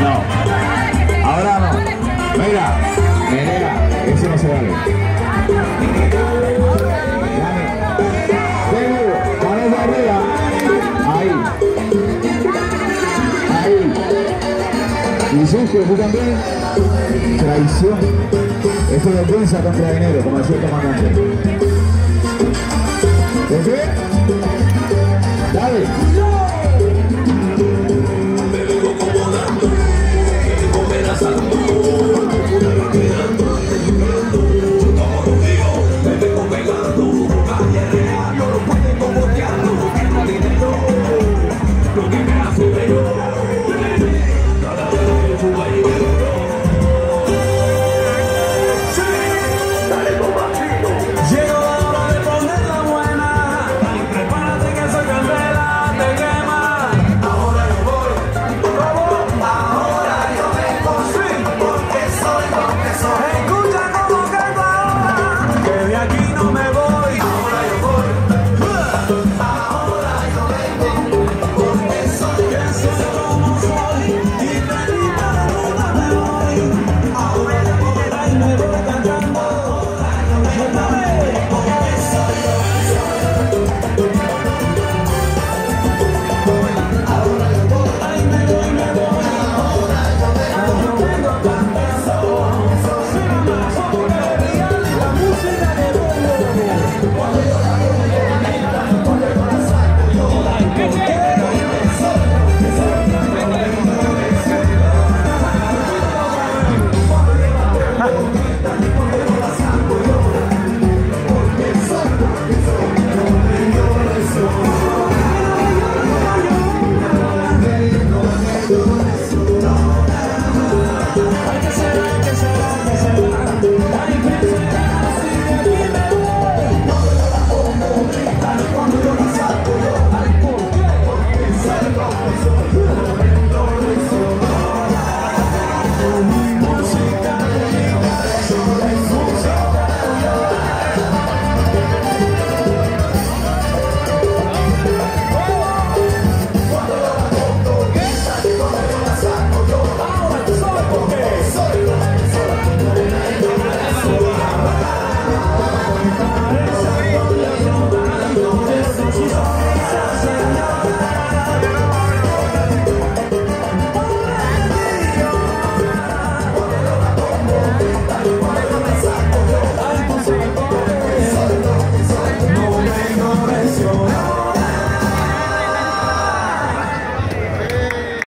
No. Ahora no. Venga. Venga. Eso no se vale. Venga. Manos arriba. Ahí. Ahí. Y sucio, tú también. Traición. Esto es defensa contra dinero, como decía el comandante. ¿Por qué? Dale. So hey, good.